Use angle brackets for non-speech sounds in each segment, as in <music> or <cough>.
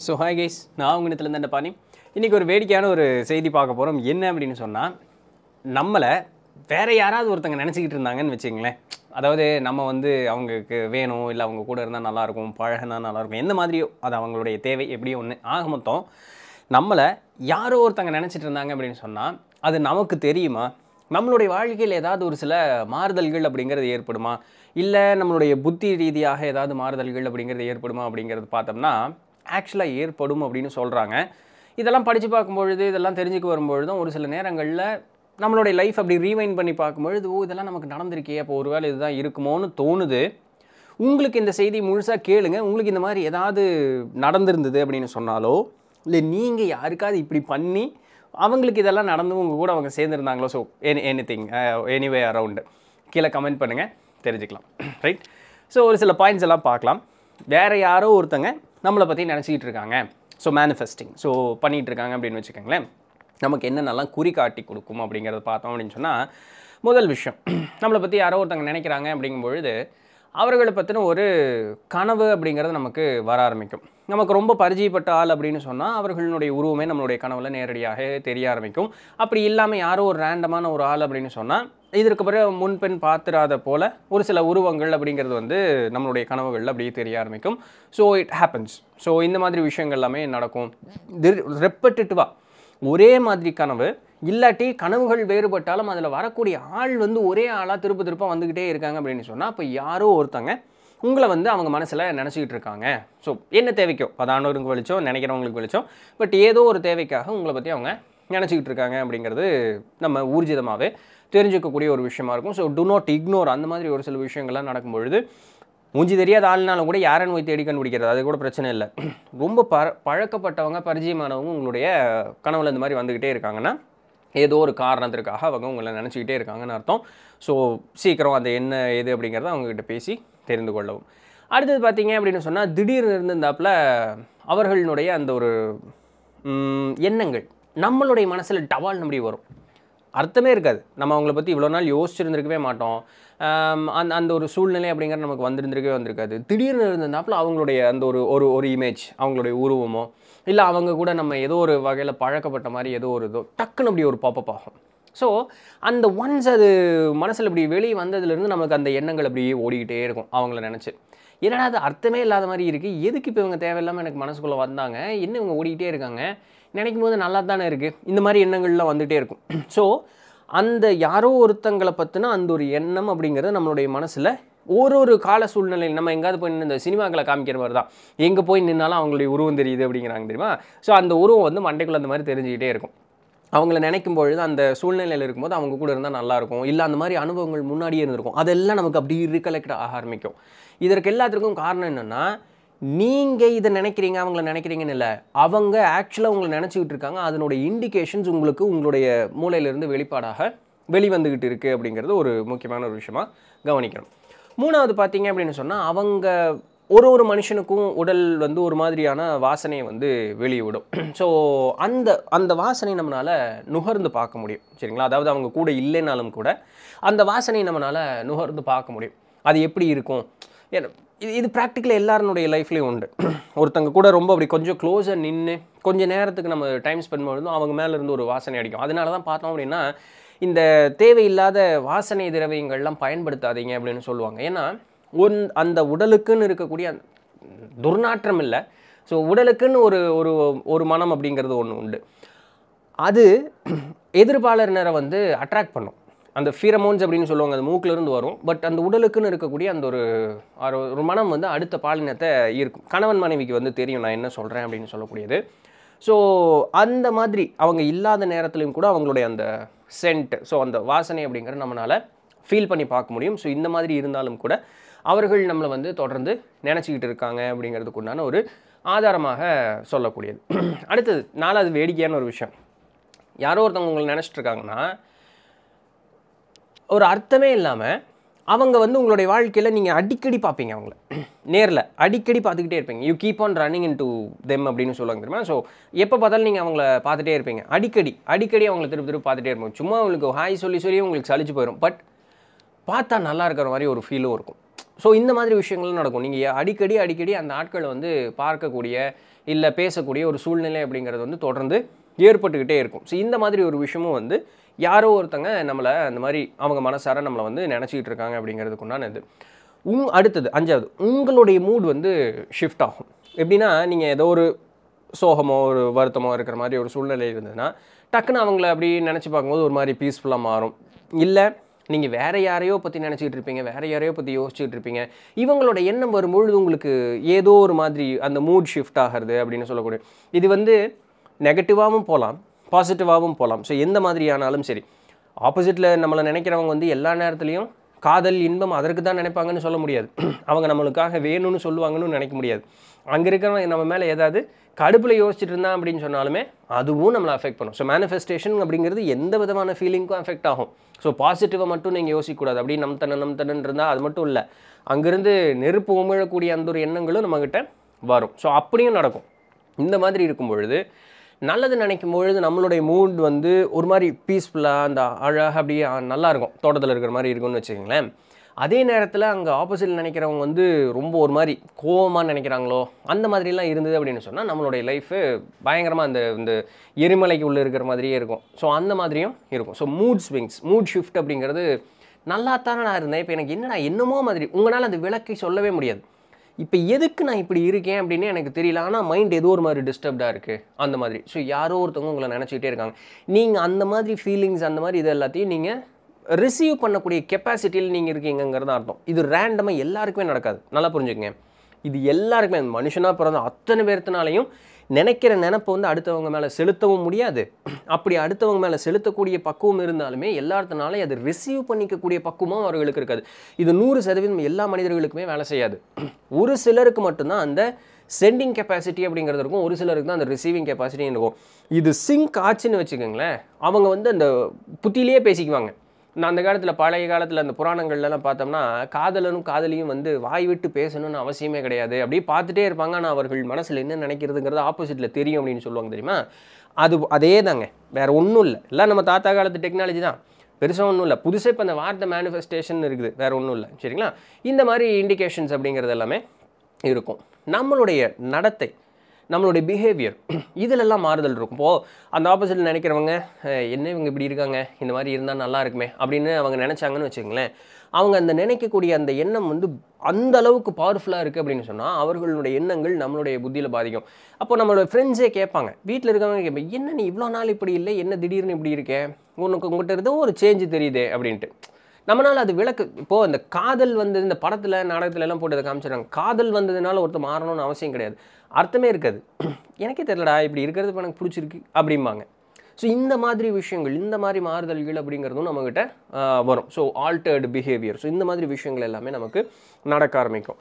So hi guys நான் உங்கள்கிட்ட இந்த பாணி இன்றைக்கி ஒரு வேடிக்கையான ஒரு செய்தி பார்க்க போகிறோம் என்ன அப்படின்னு சொன்னால் நம்மளை வேறு யாராவது ஒருத்தங்க நினச்சிக்கிட்டு இருந்தாங்கன்னு வச்சுங்களேன் அதாவது நம்ம வந்து அவங்களுக்கு வேணும் இல்லை அவங்க கூட இருந்தால் நல்லாயிருக்கும் பழகினா நல்லாயிருக்கும் எந்த மாதிரியோ அது அவங்களுடைய தேவை எப்படியோ ஒன்று ஆக மொத்தம் நம்மளை யாரோ ஒருத்தங்க நினச்சிட்டு இருந்தாங்க அப்படின்னு சொன்னால் அது நமக்கு தெரியுமா? நம்மளுடைய வாழ்க்கையில் ஏதாவது ஒரு சில மாறுதல்கள் அப்படிங்கிறது ஏற்படுமா? இல்லை நம்மளுடைய புத்தி ரீதியாக ஏதாவது மாறுதல்கள் அப்படிங்கிறது ஏற்படுமா அப்படிங்கிறது பார்த்தோம்னா ஆக்சுவலாக ஏற்படும் அப்படின்னு சொல்கிறாங்க இதெல்லாம் படித்து பார்க்கும்பொழுது இதெல்லாம் தெரிஞ்சுக்க வரும்பொழுதும் ஒரு சில நேரங்களில் நம்மளுடைய லைஃப் அப்படி ரீவைண்ட் பண்ணி பார்க்கும்பொழுது ஓ இதெல்லாம் நமக்கு நடந்திருக்கே அப்போ ஒருவேளை இதுதான் இருக்குமோன்னு தோணுது. உங்களுக்கு இந்த செய்தி முழுசாக கேளுங்க. உங்களுக்கு இந்த மாதிரி ஏதாவது நடந்திருந்தது அப்படின்னு சொன்னாலோ இல்லை நீங்கள் யாருக்காவது இப்படி பண்ணி அவங்களுக்கு இதெல்லாம் நடந்து உங்கள் கூட அவங்க சேர்ந்துருந்தாங்களோ so any anything anyway around கீழே கமெண்ட் பண்ணுங்கள் தெரிஞ்சுக்கலாம். <clears throat> ரைட் ஸோ ஒரு சில பாயிண்ட்ஸ் எல்லாம் பார்க்கலாம். வேறு யாரோ ஒருத்தங்க நம்மளை பற்றி நினச்சிக்கிட்டு இருக்காங்க. ஸோ மேனிஃபெஸ்டிங் ஸோ பண்ணிகிட்டு இருக்காங்க அப்படின்னு வச்சுக்கோங்களேன். நமக்கு என்னென்னலாம் குறி காட்டி கொடுக்கும் அப்படிங்கிறத பார்த்தோம் அப்படின்னு சொன்னால் முதல் விஷயம் <clears throat> நம்மளை பற்றி யாரோ ஒருத்தங்க நினைக்கிறாங்க அப்படிங்கும்பொழுது அவர்களை பற்றின ஒரு கனவு அப்படிங்கிறது நமக்கு வர ஆரம்பிக்கும். நமக்கு ரொம்ப பரிச்சயப்பட்ட ஆள் அப்படின்னு சொன்னால் அவர்களுடைய உருவமே நம்மளுடைய கனவில் நேரடியாக தெரிய ஆரம்பிக்கும். அப்படி இல்லாமல் யாரோ ஒரு ரேண்டமான ஒரு ஆள் அப்படின்னு சொன்னால் இதற்கு பிறகு முன்பெண் பார்த்துராத போல் ஒரு சில உருவங்கள் அப்படிங்கிறது வந்து நம்மளுடைய கனவுகளில் அப்படியே தெரிய ஆரம்பிக்கும். ஸோ இட் ஹேப்பன்ஸ் ஸோ இந்த மாதிரி விஷயங்கள் எல்லாமே நடக்கும். ரெப்பட்டிட்டிவாக ஒரே மாதிரி கனவு இல்லாட்டி கனவுகள் வேறுபட்டாலும் அதில் வரக்கூடிய ஆள் வந்து ஒரே ஆளாக திருப்ப திருப்ப வந்துக்கிட்டே இருக்காங்க அப்படின்னு சொன்னால் அப்போ யாரோ ஒருத்தங்க உங்களை வந்து அவங்க மனசில் நினச்சிக்கிட்டு இருக்காங்க. ஸோ என்ன தேவைக்கோ பதானோருக்கு வெளிச்சம் நினைக்கிறவங்களுக்கு வெளிச்சம் பட் ஏதோ ஒரு தேவைக்காக உங்களை பற்றி அவங்க நினச்சிக்கிட்டு இருக்காங்க அப்படிங்கிறது நம்ம ஊர்ஜிதமாகவே தெரிஞ்சுக்கக்கூடிய ஒரு விஷயமா இருக்கும். ஸோ டு நாட் இக்னோர் அந்த மாதிரி ஒரு சில விஷயங்கள்லாம் நடக்கும் பொழுது மூஞ்சி தெரியாத ஆள்னாலும் கூட யாரை போய் தேடி கண்டுபிடிக்கிறது? அது கூட பிரச்சனை இல்லை. ரொம்ப ப பழக்கப்பட்டவங்க பரிச்சயமானவங்க உங்களுடைய கனவுல இந்த மாதிரி வந்துக்கிட்டே இருக்காங்கன்னா ஏதோ ஒரு காரணத்திற்காக அவங்க உங்களை நினச்சிக்கிட்டே இருக்காங்கன்னு அர்த்தம். ஸோ சீக்கிரம் அது என்ன ஏது அப்படிங்கிறத அவங்கக்கிட்ட பேசி தெரிந்து கொள்ளவும். அடுத்தது பார்த்தீங்க அப்படின்னு சொன்னால் திடீர்னு இருந்திருந்தாப்புல அவர்களுடைய அந்த ஒரு எண்ணங்கள் நம்மளுடைய மனசில் டவால் நம்பி வரும். அர்த்தமே இருக்காது. நம்ம அவங்கள பற்றி இவ்வளோ நாள் யோசிச்சிருந்திருக்கவே மாட்டோம். அந்த அந்த ஒரு சூழ்நிலை அப்படிங்கிறது நமக்கு வந்திருந்திருக்கவே வந்திருக்காது. திடீர்னு இருந்ததுனாப்புல அவங்களுடைய அந்த ஒரு ஒரு ஒரு இமேஜ் அவங்களுடைய உருவமோ இல்லை அவங்க கூட நம்ம ஏதோ ஒரு வகையில் பழக்கப்பட்ட மாதிரி ஏதோ ஒரு இதோ டக்குன்னு அப்படி ஒரு பாப்பப் ஆகும். ஸோ அந்த ஒன்ஸ் அது மனசில் இப்படி வெளியே வந்ததுலேருந்து நமக்கு அந்த எண்ணங்கள் அப்படியே ஓடிக்கிட்டே இருக்கும் அவங்கள நினச்சி. என்னடா அது அர்த்தமே இல்லாத மாதிரி இருக்குது எதுக்கு இப்போ இவங்க தேவையில்லாமல் எனக்கு மனசுக்குள்ளே வந்தாங்க என்ன இவங்க ஓடிக்கிட்டே இருக்காங்க? நினைக்கும் போது நல்லா தானே இருக்குது இந்த மாதிரி எண்ணங்கள்லாம் வந்துகிட்டே இருக்கும். ஸோ அந்த யாரோ ஒருத்தங்களை பற்றின அந்த ஒரு எண்ணம் அப்படிங்கிறது நம்மளுடைய மனசில் ஒரு ஒரு கால சூழ்நிலையில் நம்ம எங்கேயாவது போய் நின்று இந்த சினிமாக்களை காமிக்கிற மாதிரி தான். எங்கே போய் நின்னாலும் அவங்களுடைய உருவம் தெரியுது அப்படிங்கிறாங்க தெரியுமா? ஸோ அந்த உருவம் வந்து மண்டைக்குள்ள அந்த மாதிரி தெரிஞ்சுக்கிட்டே இருக்கும். அவங்கள நினைக்கும் பொழுது அந்த சூழ்நிலையில் இருக்கும்போது அவங்க கூட இருந்தால் நல்லாயிருக்கும் இல்லை அந்த மாதிரி அனுபவங்கள் முன்னாடியே இருந்திருக்கும். அதெல்லாம் நமக்கு அப்படி ரிகலெக்ட் ஆக ஆரம்பிக்கும். இதற்கு எல்லாத்துக்கும் காரணம் என்னென்னா நீங்கள் இதை நினைக்கிறீங்க அவங்கள நினைக்கிறீங்கன்னு இல்லை. அவங்க ஆக்சுவலாக உங்களை நினச்சிக்கிட்டு இருக்காங்க. அதனுடைய இண்டிகேஷன்ஸ் உங்களுக்கு உங்களுடைய மூளையிலிருந்து வெளிப்பாடாக வெளிவந்துக்கிட்டு இருக்குது அப்படிங்கிறது ஒரு முக்கியமான ஒரு விஷயமாக கவனிக்கணும் மூணாவது பார்த்தீங்க அப்படின்னு சொன்னால் அவங்க ஒரு ஒரு மனுஷனுக்கும் உடல் வந்து ஒரு மாதிரியான வாசனையை வந்து வெளியிடும் ஸோ அந்த அந்த வாசனை நம்மளால் நுகர்ந்து பார்க்க முடியும். சரிங்களா? அதாவது அவங்க கூட இல்லைனாலும் கூட அந்த வாசனை நம்மளால் நுகர்ந்து பார்க்க முடியும். அது எப்படி இருக்கும்? இது இது ப்ராக்டிக்கலாக எல்லாருனுடைய லைஃப்லேயும் உண்டு. ஒருத்தங்க கூட ரொம்ப அப்படி கொஞ்சம் க்ளோஸாக நின்று கொஞ்சம் நேரத்துக்கு நம்ம டைம் ஸ்பெண்ட் பண்ணுறதும் அவங்க மேலே இருந்து ஒரு வாசனை அடிக்கும். அதனால தான் பார்த்தோம் அப்படின்னா இந்த தேவையில்லாத வாசனை திரவியங்கள்லாம் பயன்படுத்தாதீங்க அப்படின்னு சொல்லுவாங்க. ஏன்னா ஒன் அந்த உடலுக்குன்னு இருக்கக்கூடிய அந்த துர்நாற்றம் இல்லை. ஸோ உடலுக்குன்னு ஒரு ஒரு ஒரு மனம் அப்படிங்கிறது ஒன்று உண்டு. அது எதிர்பாளரினரை வந்து அட்ராக்ட் பண்ணும். அந்த ஃபீரமோன்ஸ் அப்படின்னு சொல்லுவாங்க அது மூக்கிலிருந்து வரும். பட் அந்த உடலுக்குன்னு இருக்கக்கூடிய அந்த ஒரு ஒரு- ஒரு மனம் வந்து அடுத்த பாலினத்தை இருக்கும் கணவன் மனைவிக்கு வந்து தெரியும் நான் என்ன சொல்கிறேன் அப்படின்னு சொல்லக்கூடியது. ஸோ அந்த மாதிரி அவங்க இல்லாத நேரத்துலையும் கூட அவங்களுடைய அந்த சென்ட். ஸோ அந்த வாசனை அப்படிங்கிற நம்மளால் ஃபீல் பண்ணி பார்க்க முடியும். ஸோ இந்த மாதிரி இருந்தாலும் கூட அவர்கள் நம்மளை வந்து தொடர்ந்து நினச்சிக்கிட்டு இருக்காங்க அப்படிங்கிறதுக்கு உண்டான ஒரு ஆதாரமாக சொல்லக்கூடியது. <clears throat> அடுத்தது நாலாவது வேடிக்கையான ஒரு விஷயம். யாரோ ஒருத்தவங்க உங்களை நினச்சிட்ருக்காங்கன்னா ஒரு அர்த்தமே இல்லாமல் அவங்க வந்து உங்களுடைய வாழ்க்கையில் நீங்கள் அடிக்கடி பார்ப்பீங்க அவங்கள. நேரில் அடிக்கடி பார்த்துக்கிட்டே இருப்பீங்க. You keep on running into them அப்படின்னு சொல்லுவாங்க தெரியுமா? ஸோ எப்போ பார்த்தாலும் நீங்கள் அவங்கள பார்த்துட்டே இருப்பீங்க. அடிக்கடி அடிக்கடி அவங்கள திருப்பி திருப்பி பார்த்துட்டே இருப்போம் சும்மா உங்களுக்கு ஹாய் சொல்லி சொல்லி உங்களுக்கு சலிச்சு போயிடும் பட் பார்த்தா நல்லா இருக்கிற மாதிரி ஒரு ஃபீலும் இருக்கும். ஸோ இந்த மாதிரி விஷயங்களும் நடக்கும். நீங்கள் அடிக்கடி அடிக்கடி அந்த ஆட்களை வந்து பார்க்கக்கூடிய இல்லை பேசக்கூடிய ஒரு சூழ்நிலை அப்படிங்கிறது வந்து தொடர்ந்து ஏற்பட்டுக்கிட்டே இருக்கும். ஸோ இந்த மாதிரி ஒரு விஷயமும் வந்து யாரோ ஒருத்தங்க நம்மளை அந்த மாதிரி அவங்க மனசார நம்மளை வந்து நினச்சிக்கிட்டு இருக்காங்க அப்படிங்கிறதுக்கு உண்டான இது. உங் அடுத்தது அஞ்சாவது உங்களுடைய மூட் வந்து ஷிஃப்ட் ஆகும். எப்படின்னா நீங்கள் ஏதோ ஒரு சோகமோ ஒரு வருத்தமோ இருக்கிற மாதிரி ஒரு சூழ்நிலை இருந்ததுன்னா டக்குன்னு அவங்கள அப்படி நினச்சி பார்க்கும்போது ஒரு மாதிரி பீஸ்ஃபுல்லாக மாறும். இல்லை நீங்கள் வேறு யாரையோ பற்றி நினச்சிக்கிட்டு இருப்பீங்க வேறு யாரையோ பற்றி யோசிச்சுட்டு இருப்பீங்க. இவங்களோட எண்ணம் வரும்பொழுது உங்களுக்கு ஏதோ ஒரு மாதிரி அந்த மூட் ஷிஃப்ட் ஆகிறது அப்படின்னு சொல்லக்கூடிய இது வந்து நெகட்டிவாகவும் போகலாம் பாசிட்டிவாகவும் போகலாம் ஸோ எந்த மாதிரியானாலும் சரி. ஆப்போசிட்டில் நம்மளை நினைக்கிறவங்க வந்து எல்லா நேரத்துலையும் காதல் இன்பம் அதற்கு தான் நினைப்பாங்கன்னு சொல்ல முடியாது. அவங்க நம்மளுக்காக வேணும்னு சொல்லுவாங்கன்னு நினைக்க முடியாது. அங்கே இருக்கிறவங்க நம்ம மேலே ஏதாவது கடுப்பில் யோசிச்சுட்டு இருந்தான் அப்படின்னு சொன்னாலுமே அதுவும் நம்மளை அஃபெக்ட் பண்ணும். ஸோ மேனிஃபெஸ்டேஷன் அப்படிங்கிறது எந்த விதமான ஃபீலிங்க்கும் அஃபெக்ட் ஆகும். ஸோ பாசிட்டிவாக மட்டும் நீங்கள் யோசிக்கக்கூடாது. அப்படி நம் தன நம் தன்னு இருந்தால் அது மட்டும் இல்லை. அங்கேருந்து நெருப்பு உமிழக்கூடிய அந்த ஒரு எண்ணங்களும் நம்மக்கிட்ட வரும். ஸோ அப்படியும் நடக்கும். இந்த மாதிரி இருக்கும் பொழுது நல்லது நினைக்கும் பொழுது நம்மளுடைய மூட் வந்து ஒரு மாதிரி பீஸ்ஃபுல்லாக அந்த அழகாக அப்படியே நல்லாயிருக்கும் தோட்டத்தில் இருக்கிற மாதிரி இருக்கும்னு வச்சுக்கோங்களேன். அதே நேரத்தில் அங்கே ஆப்போசிட் நினைக்கிறவங்க வந்து ரொம்ப ஒரு மாதிரி கோவமாக நினைக்கிறாங்களோ அந்த மாதிரிலாம் இருந்தது அப்படின்னு சொன்னால் நம்மளுடைய லைஃபு பயங்கரமாக அந்த இந்த எரிமலைக்கு உள்ளே இருக்கிற மாதிரியே இருக்கும். ஸோ அந்த மாதிரியும் இருக்கும். So mood swings mood shift அப்படிங்கிறது நல்லா தானே நான் இருந்தேன். இப்போ எனக்கு என்னடா என்னமோ மாதிரி. உங்களால் அந்த விளக்கை சொல்லவே முடியாது. இப்போ எதுக்கு நான் இப்படி இருக்கேன் அப்படின்னு எனக்கு தெரியல. ஆனால் மைண்ட் ஏதோ ஒரு மாதிரி டிஸ்டர்ப்டாக இருக்குது அந்த மாதிரி. ஸோ யாரோ ஒருத்தவங்க உங்களை நினச்சிக்கிட்டே இருக்காங்க. நீங்கள் அந்த மாதிரி ஃபீலிங்ஸ் அந்த மாதிரி இது எல்லாத்தையும் நீங்கள் ரிசீவ் பண்ணக்கூடிய கெப்பாசிட்டியில் நீங்கள் இருக்கீங்கங்கிறது அர்த்தம். இது ரேண்டமாக எல்லாருக்குமே நடக்காது. நல்லா புரிஞ்சுக்கங்க. இது எல்லாருக்குமே. மனுஷனாக பிறந்த அத்தனை பேர்த்தினாலையும் நினைக்கிற நினப்பை வந்து அடுத்தவங்க மேலே செலுத்தவும் முடியாது. அப்படி அடுத்தவங்க மேலே செலுத்தக்கூடிய பக்குவம் இருந்தாலுமே எல்லாத்தினாலையும் அது ரிசீவ் பண்ணிக்கக்கூடிய பக்குவமும் அவர்களுக்கு இருக்காது. இது நூறு சதவீதம் எல்லா மனிதர்களுக்குமே வேலை செய்யாது. ஒரு சிலருக்கு மட்டும்தான் அந்த சென்டிங் கெப்பாசிட்டி அப்படிங்கிறது இருக்கும். ஒரு சிலருக்கு தான் அந்த ரிசீவிங் கெப்பாசிட்டி இருக்கும். இது சிங்க் ஆச்சுன்னு வச்சுக்கோங்களேன் அவங்க வந்து அந்த புத்தியிலேயே பேசிக்குவாங்க. நான் அந்த காலத்தில் பழைய காலத்தில் அந்த புராணங்கள்லாம் பார்த்தோம்னா காதலனும் காதலியும் வந்து வாய் விட்டு பேசணும்னு அவசியமே கிடையாது. அப்படியே பார்த்துட்டே இருப்பாங்க. ஆனால் அவர்கள் மனசில் என்ன நினைக்கிறதுங்கிறது ஆப்போசிட்டில் தெரியும் அப்படின்னு சொல்லுவாங்க தெரியுமா? அது அதே தாங்க வேறு ஒன்றும் இல்லை. எல்லாம் நம்ம தாத்தா காலத்து டெக்னாலஜி தான். பெருசாக ஒன்றும் இல்லை. புதுசாக இப்போ அந்த வார்த்தை மேனிஃபெஸ்டேஷன் இருக்குது. வேறு ஒன்றும் இல்லை. சரிங்களா? இந்த மாதிரி இண்டிகேஷன்ஸ் அப்படிங்கிறது எல்லாமே இருக்கும். நம்மளுடைய நடத்தை நம்மளுடைய பிஹேவியர் இதிலெல்லாம் மாறுதல் இருக்கும். இப்போது அந்த ஆப்போசிட்டில் நினைக்கிறவங்க என்ன இவங்க இப்படி இருக்காங்க? இந்த மாதிரி இருந்தால் நல்லா இருக்குமே. அப்படின்னு அவங்க நினச்சாங்கன்னு வச்சுக்கோங்களேன். அவங்க அந்த நினைக்கக்கூடிய அந்த எண்ணம் வந்து அந்த அளவுக்கு பவர்ஃபுல்லாக இருக்குது அப்படின்னு சொன்னால் அவர்களுடைய எண்ணங்கள் நம்மளுடைய புத்தியில் பாதிக்கும். அப்போ நம்மளோட ஃப்ரெண்ட்ஸே கேட்பாங்க. வீட்டில் இருக்கவங்க கேட்பாங்க என்ன நீ இவ்வளோ நாள் இப்படி இல்லை? என்ன திடீர்னு இப்படி இருக்கே? உனக்கு உங்கள்கிட்ட இருந்தோ ஒரு சேஞ்சு தெரியுதே? அப்படின்ட்டு. நம்மளால் அது விளக்கு இப்போது இந்த காதல் வந்து இந்த படத்தில் நாடகத்துல எல்லாம் போட்டு அதை காமிச்சிடுறாங்க. காதல் வந்ததுனால ஒருத்தர் மாறணும்னு அவசியம் கிடையாது. அர்த்தமே இருக்காது. எனக்கே தெரியலடா இப்படி இருக்கிறது இப்போ எனக்கு பிடிச்சிருக்கு அப்படிம்பாங்க. ஸோ இந்த மாதிரி விஷயங்கள் இந்த மாதிரி மாறுதல்கள் அப்படிங்கிறதும் நம்மக்கிட்ட வரும். ஸோ ஆல்டர்டு பிஹேவியர் ஸோ இந்த மாதிரி விஷயங்கள் எல்லாமே நமக்கு நடக்க ஆரம்பிக்கும்.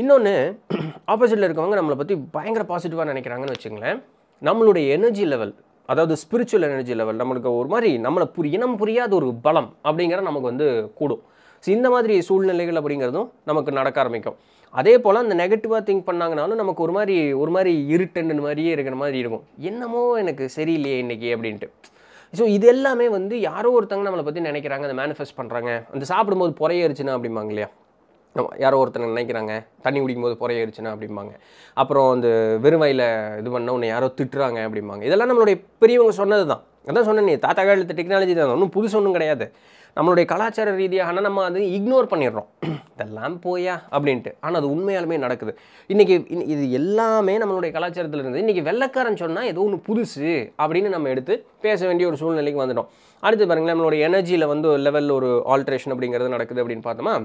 இன்னொன்று ஆப்போசிட்டில் இருக்கவங்க நம்மளை பற்றி பயங்கர பாசிட்டிவாக நினைக்கிறாங்கன்னு வச்சுங்களேன் நம்மளுடைய எனர்ஜி லெவல் அதாவது ஸ்பிரிச்சுவல் எனர்ஜி லெவல் நம்மளுக்கு ஒரு மாதிரி நம்மளை புரி இனம் புரியாத ஒரு பலம் அப்படிங்கிற நமக்கு வந்து கூடும். ஸோ இந்த மாதிரி சூழ்நிலைகள் அப்படிங்கிறதும் நமக்கு நடக்க ஆரம்பிக்கும். அதே போல் அந்த நெகட்டிவாக திங்க் பண்ணாங்கனாலும் நமக்கு ஒரு மாதிரி ஒரு மாதிரி இருட்டண்டு மாதிரியே இருக்கிற மாதிரி இருக்கும். என்னமோ எனக்கு சரியில்லையே இன்றைக்கி அப்படின்ட்டு. ஸோ இது எல்லாமே வந்து யாரோ ஒருத்தங்க நம்மளை பற்றி நினைக்கிறாங்க அதை மேனிஃபெஸ்ட் பண்ணுறாங்க அந்த சாப்பிடும்போது புறையரிச்சுன்னா அப்படிம்பாங்க இல்லையா? யாரோ ஒருத்தங்க நினைக்கிறாங்க தண்ணி குடிக்கும்போது புறையரிச்சுன்னா அப்படிம்பாங்க. அப்புறம் அந்த வெறுமையில் இது பண்ண உன்னை யாரோ திட்டுறாங்க அப்படிம்பாங்க. இதெல்லாம் நம்மளுடைய பெரியவங்க சொன்னது தான் அதான் சொன்னேன் நீ தாத்தா காலத்து டெக்னாலஜி தான். ஒன்றும் புதுசு ஒன்றும் கிடையாது. நம்மளுடைய கலாச்சார ரீதியாக ஆனால் நம்ம அது இக்னோர் பண்ணிடுறோம். <clears throat> இதெல்லாம் போயா அப்படின்ட்டு. ஆனால் அது உண்மையாலுமே நடக்குது. இன்றைக்கி இது எல்லாமே நம்மளுடைய கலாச்சாரத்தில் இருந்து இன்றைக்கி வெள்ளைக்காரன் சொன்னால் ஏதோ ஒன்று புதுசு அப்படின்னு நம்ம எடுத்து பேச வேண்டிய ஒரு சூழ்நிலைக்கு வந்துட்டோம். அடுத்து பாருங்களேன் நம்மளுடைய எனர்ஜியில் வந்து ஒரு லெவலில் ஒரு ஆல்ட்ரேஷன் அப்படிங்கிறது நடக்குது அப்படின்னு பார்த்தோமா?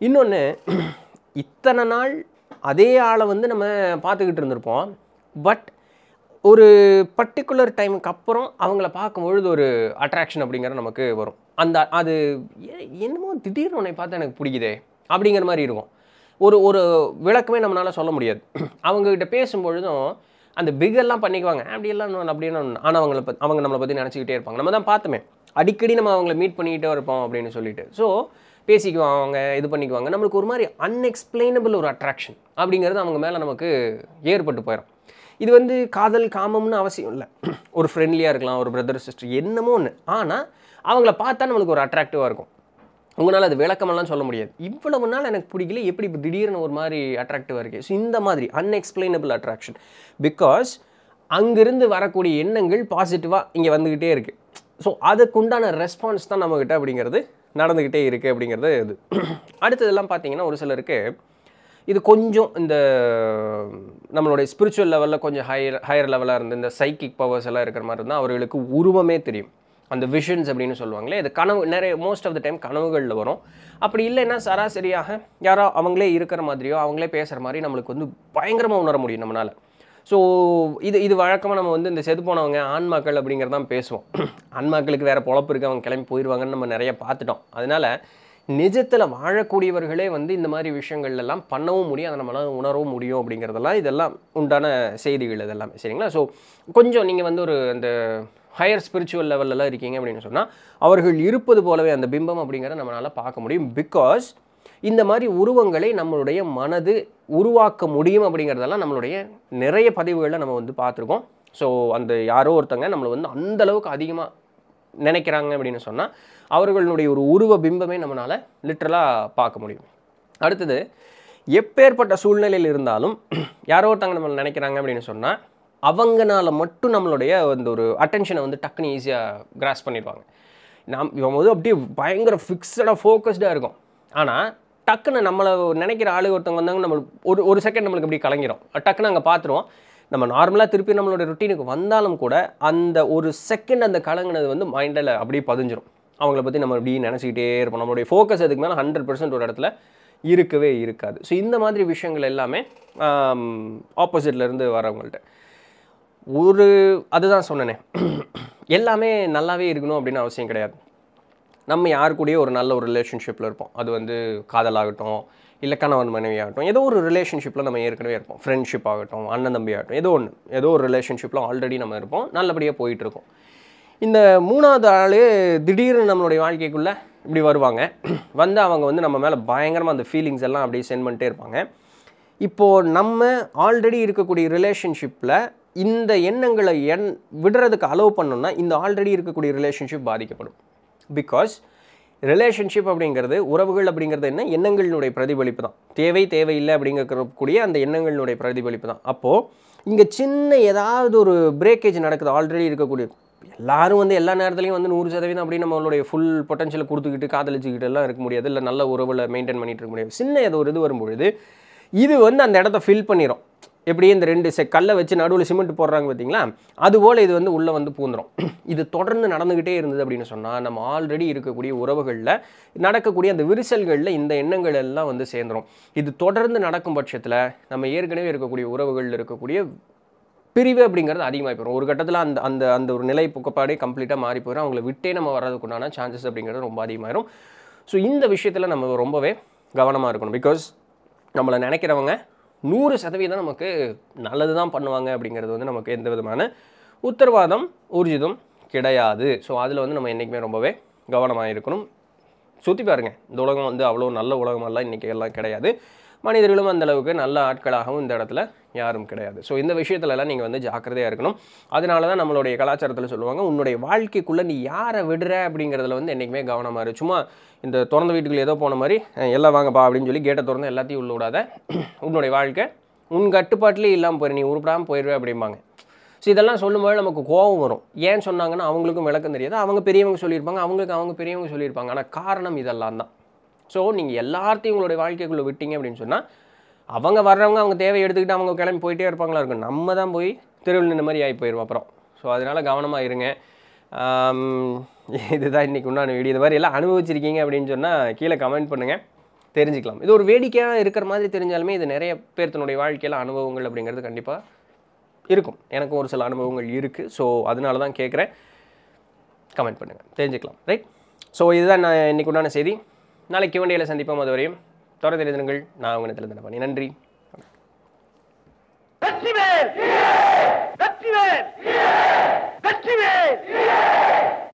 இன்னொன்று <clears throat> இத்தனை நாள் அதே ஆளை வந்து நம்ம பார்த்துக்கிட்டு இருந்திருப்போம். பட் ஒரு பர்டிகுலர் டைமுக்கு அப்புறம் அவங்கள பார்க்கும்பொழுது ஒரு அட்ராக்ஷன் அப்படிங்கிற நமக்கு வரும். அந்த அது ஏ- என்னமோ திடீர்னு உன்னை பார்த்தா எனக்கு பிடிக்குதே அப்படிங்கிற மாதிரி இருக்கும். ஒரு ஒரு விளக்கமே நம்மளால் சொல்ல முடியாது. அவங்கக்கிட்ட பேசும்பொழுதும் அந்த பிகெல்லாம் பண்ணிக்குவாங்க. அப்படியெல்லாம் அப்படின்னு ஆனால் அவங்கள பற்றி அவங்க நம்மளை பற்றி நினச்சிக்கிட்டே இருப்பாங்க. நம்ம தான் பார்த்தோமே. அடிக்கடி நம்ம அவங்கள மீட் பண்ணிக்கிட்டே இருப்போம் அப்படின்னு சொல்லிட்டு. ஸோ பேசிக்குவாங்க இது பண்ணிக்குவாங்க. நம்மளுக்கு ஒரு மாதிரி அன்எக்ஸ்பிளைனபிள் ஒரு அட்ராக்ஷன் அப்படிங்கிறது அவங்க மேலே நமக்கு ஏற்பட்டு போயிடும் இது வந்து காதல் காமம்னு அவசியம் இல்லை. ஒரு ஃப்ரெண்ட்லியாக இருக்கலாம் ஒரு பிரதர் சிஸ்டர் என்னமோ ஒன்று ஆனால் அவங்கள பார்த்தா நம்மளுக்கு ஒரு அட்ராக்டிவாக இருக்கும். உங்களால் அது விளக்கமெல்லாம் சொல்ல முடியாது. இவ்வளவு நாள் எனக்கு பிடிக்கல எப்படி இப்போ திடீர்னு ஒரு மாதிரி அட்ராக்டிவாக இருக்குது ஸோ இந்த மாதிரி அன்எக்ஸ்பிளைனபிள் அட்ராக்ஷன் பிகாஸ் அங்கிருந்து வரக்கூடிய எண்ணங்கள் பாசிட்டிவாக இங்கே வந்துக்கிட்டே இருக்குது ஸோ அதுக்குண்டான ரெஸ்பான்ஸ் தான் நம்மக்கிட்ட அப்படிங்கிறது நடந்துக்கிட்டே இருக்குது அப்படிங்கிறது இது. அடுத்ததெல்லாம் பார்த்தீங்கன்னா ஒரு சிலருக்கு இது கொஞ்சம் இந்த நம்மளுடைய ஸ்பிரிச்சுவல் லெவலில் கொஞ்சம் ஹையர் ஹையர் லெவலாக இருந்து இந்த சைக்கிக் பவர்ஸ் எல்லாம் இருக்கிற மாதிரி இருந்தால் அவர்களுக்கு உருவமே தெரியும். அந்த விஷன்ஸ் அப்படின்னு சொல்லுவாங்களே இது கனவு நிறைய மோஸ்ட் ஆஃப் த டைம் கனவுகளில் வரும். அப்படி இல்லைன்னா சராசரியாக யாரோ அவங்களே இருக்கிற மாதிரியோ அவங்களே பேசுகிற மாதிரி நம்மளுக்கு வந்து பயங்கரமாக உணர முடியும் நம்மளால். ஸோ இது இது வழக்கமாக நம்ம வந்து இந்த செது போனவங்க ஆன்மாக்கள் அப்படிங்கிறதான் பேசுவோம். <clears throat> ஆன்மாக்களுக்கு வேறு பொழப்பு இருக்கு அவங்க கிளம்பி போயிடுவாங்கன்னு நம்ம நிறைய பார்த்துட்டோம். அதனால் நிஜத்தில் வாழக்கூடியவர்களே வந்து இந்த மாதிரி விஷயங்கள்லாம் பண்ணவும் முடியும். அதை நம்மளால் உணரவும் முடியும் அப்படிங்கிறதெல்லாம் இதெல்லாம் உண்டான செய்திகள் இதெல்லாம். சரிங்களா? ஸோ கொஞ்சம் நீங்கள் வந்து ஒரு அந்த ஹையர் ஸ்பிரிச்சுவல் லெவல்லலாம் இருக்கீங்க அப்படின்னு சொன்னால் அவர்கள் இருப்பது போலவே அந்த பிம்பம் அப்படிங்கிறத நம்மளால் பார்க்க முடியும். பிகாஸ் இந்த மாதிரி உருவங்களை நம்மளுடைய மனது உருவாக்க முடியும் அப்படிங்கிறதெல்லாம் நம்மளுடைய நிறைய பதிவுகளில் நம்ம வந்து பார்த்துருக்கோம். ஸோ அந்த யாரோ ஒருத்தங்க நம்மளை வந்து அந்தளவுக்கு அதிகமாக நினைக்கிறாங்க அப்படின்னு சொன்னால் அவர்களுடைய ஒரு உருவ பிம்பமே நம்மளால் லிட்ரலாக பார்க்க முடியும். அடுத்தது எப்பேற்பட்ட சூழ்நிலையில் இருந்தாலும் யாரோ ஒருத்தங்க நம்மளை நினைக்கிறாங்க அப்படின்னு சொன்னால் அவங்கனால மட்டும் நம்மளுடைய அந்த ஒரு அட்டென்ஷனை வந்து டக்குன்னு ஈஸியாக கிராஸ் பண்ணிடுவாங்க. நாம் இவன் வந்து அப்படியே பயங்கர ஃபிக்ஸடாக ஃபோக்கஸ்டாக இருக்கும். ஆனால் டக்குன்னு நம்மளை நினைக்கிற ஆளு ஒருத்தவங்க வந்தாங்க நம்ம ஒரு ஒரு செகண்ட் நம்மளுக்கு அப்படி கலங்கிரும். டக்குன்னு அங்கே பார்த்துருவோம் நம்ம நார்மலாக திருப்பி நம்மளோட ருட்டீனுக்கு வந்தாலும் கூட அந்த ஒரு செகண்ட் அந்த கலங்கினது வந்து மைண்டில் அப்படியே பதிஞ்சிரும். அவங்கள பற்றி நம்ம அப்படியே நினச்சிக்கிட்டே இருப்போம். நம்மளுடைய ஃபோக்கஸ் அதுக்கு மேலே ஹண்ட்ரட் பர்சன்ட் ஒரு இடத்துல இருக்கவே இருக்காது. ஸோ இந்த மாதிரி விஷயங்கள் எல்லாமே ஆப்போசிட்லேருந்து வரவங்கள்ட்ட ஒரு அதுதான் சொன்னனே. எல்லாமே நல்லாவே இருக்கணும் அப்படின்னு அவசியம் கிடையாது. நம்ம யார் ஒரு நல்ல ஒரு ரிலேஷன்ஷிப்பில் இருப்போம். அது வந்து காதலாகட்டும் இல்லை கணவன் மனைவி ஆகட்டும் ஏதோ ஒரு ரிலேஷன்ஷிப்பில் நம்ம ஏற்கனவே இருப்போம் ஃப்ரெண்ட்ஷிப் ஆகட்டும் அண்ணன் தம்பி ஆகட்டும் ஏதோ ஒன்று ஏதோ ஒரு ரிலேஷன்ஷிப்பில் ஆல்ரெடி நம்ம இருப்போம். நல்லபடியாக போயிட்டுருக்கோம் இந்த மூணாவது ஆள் திடீர்னு நம்மளுடைய வாழ்க்கைக்குள்ளே இப்படி வருவாங்க. வந்து அவங்க வந்து நம்ம மேலே பயங்கரமாக அந்த ஃபீலிங்ஸ் எல்லாம் அப்படியே சென்ட் பண்ணிட்டே இருப்பாங்க. இப்போது நம்ம ஆல்ரெடி இருக்கக்கூடிய ரிலேஷன்ஷிப்பில் இந்த எண்ணங்களை எண் விடுறதுக்கு அலோவ் பண்ணோன்னா இந்த ஆல்ரெடி இருக்கக்கூடிய ரிலேஷன்ஷிப் பாதிக்கப்படும். பிகாஸ் ரிலேஷன்ஷிப் அப்படிங்கிறது உறவுகள் அப்படிங்கிறது என்ன? எண்ணங்களினுடைய பிரதிபலிப்பு தான். தேவை தேவையில்லை அப்படிங்கக்கூடிய அந்த எண்ணங்களினுடைய பிரதிபலிப்பு தான். அப்போது இங்கே சின்ன ஏதாவது ஒரு பிரேக்கேஜ் நடக்குது. ஆல்ரெடி இருக்கக்கூடிய எல்லாரும் வந்து எல்லா நேரத்துலையும் வந்து நூறு சதவீதம் அப்படி நம்மளுடைய ஃபுல் பொட்டன்ஷியலை கொடுத்துக்கிட்டு காதலிச்சுக்கிட்டு எல்லாம் இருக்க முடியாது. இல்லை நல்ல உறவில் மெயின்டைன் பண்ணிட்டு இருக்க முடியாது. சின்ன ஏதோ ஒரு இது வரும்பொழுது இது வந்து அந்த இடத்த ஃபில் பண்ணிடும் எப்படி இந்த ரெண்டு செ கல்லை வச்சு நடுவில் சிமெண்ட் போடுறாங்க பார்த்தீங்களா அதுபோல் இது வந்து உள்ளே வந்து பூந்துடும் <clears throat> இது தொடர்ந்து நடந்துக்கிட்டே இருந்தது அப்படின்னு சொன்னால் நம்ம ஆல்ரெடி இருக்கக்கூடிய உறவுகளில் நடக்கக்கூடிய அந்த விரிசல்களில் இந்த எண்ணங்கள் எல்லாம் வந்து சேர்ந்துரும். இது தொடர்ந்து நடக்கும் பட்சத்தில் நம்ம ஏற்கனவே இருக்கக்கூடிய உறவுகளில் இருக்கக்கூடிய பிரிவு அப்படிங்கிறது அதிகமாக போயிடும் ஒரு கட்டத்தில் அந்த அந்த அந்த ஒரு நிலை புக்கப்பாடே கம்ப்ளீட்டாக மாறி போயிடும் அவங்கள விட்டே நம்ம வர்றதுக்குண்டான சான்சஸ் அப்படிங்கிறது ரொம்ப அதிகமாயிரும். ஸோ இந்த விஷயத்தில் நம்ம ரொம்பவே கவனமாக இருக்கணும். பிகாஸ் நம்மளை நினைக்கிறவங்க நூறு சதவீதம் நமக்கு நல்லது தான் பண்ணுவாங்க அப்படிங்கிறது வந்து நமக்கு எந்த விதமான உத்தரவாதம் ஊர்ஜிதம் கிடையாது. ஸோ அதில் வந்து நம்ம என்றைக்குமே ரொம்பவே கவனமாக இருக்கணும். சுற்றி பாருங்கள் இந்த உலகம் வந்து அவ்வளோ நல்ல உலகமெல்லாம் இன்றைக்கி எல்லாம் கிடையாது. மனிதர்களும் அந்த அளவுக்கு நல்ல ஆட்களாகவும் இந்த இடத்துல யாரும் கிடையாது. ஸோ இந்த விஷயத்துலலாம் நீங்கள் வந்து ஜாக்கிரதையாக இருக்கணும். அதனால தான் நம்மளுடைய கலாச்சாரத்தில் சொல்லுவாங்க உன்னுடைய வாழ்க்கைக்குள்ளே நீ யாரை விடுற? அப்படிங்கிறதுல வந்து என்றைக்குமே கவனமாக இரு. சும்மா இந்த திறந்த வீட்டுக்குள்ளே ஏதோ போன மாதிரி எல்லாம் வாங்கப்பா அப்படின்னு சொல்லி கேட்டை திறந்து எல்லாத்தையும் உள்ள விடாத. <clears throat> உன்னுடைய வாழ்க்கை உன் கட்டுப்பாட்டிலே இல்லாமல் போயிரு. நீ உருப்படாமல் போயிடுவே அப்படிம்பாங்க. ஸோ இதெல்லாம் சொல்லும்போது நமக்கு கோபம் வரும். ஏன் சொன்னாங்கன்னா அவங்களுக்கும் விளக்கம் தெரியாது. அவங்க பெரியவங்க சொல்லியிருப்பாங்க அவங்களுக்கு அவங்க பெரியவங்க சொல்லியிருப்பாங்க. ஆனால் காரணம் இதெல்லாம் தான். ஸோ நீங்கள் எல்லாத்தையும் உங்களுடைய வாழ்க்கைக்குள்ளே விட்டீங்க அப்படின்னு சொன்னால் அவங்க வர்றவங்க அவங்க தேவையை எடுத்துக்கிட்டு அவங்க கிளம்பி போயிட்டே இருப்பாங்களா இருக்கும். நம்ம தான் போய் தெருவில் நின்ற மாதிரி ஆகி போயிடுவோம் அப்புறம். ஸோ அதனால் கவனமாக இருங்க. இதுதான் இன்றைக்கி உண்டான வீடியோ இது மாதிரி எல்லாம் அனுபவிச்சிருக்கீங்க அப்படின்னு சொன்னால் கீழே கமெண்ட் பண்ணுங்கள் தெரிஞ்சுக்கலாம். இது ஒரு வேடிக்கையாக இருக்கிற மாதிரி தெரிஞ்சாலுமே இது நிறைய பேர்த்தனுடைய வாழ்க்கையில் அனுபவங்கள் அப்படிங்கிறது கண்டிப்பாக இருக்கும். எனக்கும் ஒரு சில அனுபவங்கள் இருக்குது ஸோ அதனால தான் கேட்குறேன் கமெண்ட் பண்ணுங்கள் தெரிஞ்சுக்கலாம். ரைட் ஸோ இதுதான் நான் இன்னைக்கு உண்டான செய்தி. நாளைக்கு வண்டியில் சந்திப்போம். அதுவரையும் தொடர்ந்து எழுதுங்கள் நான் உங்களை தெளிந்தனப்பண்ணி நன்றி. வெற்றிவேல்! வெற்றிவேல்! வெற்றிவேல்!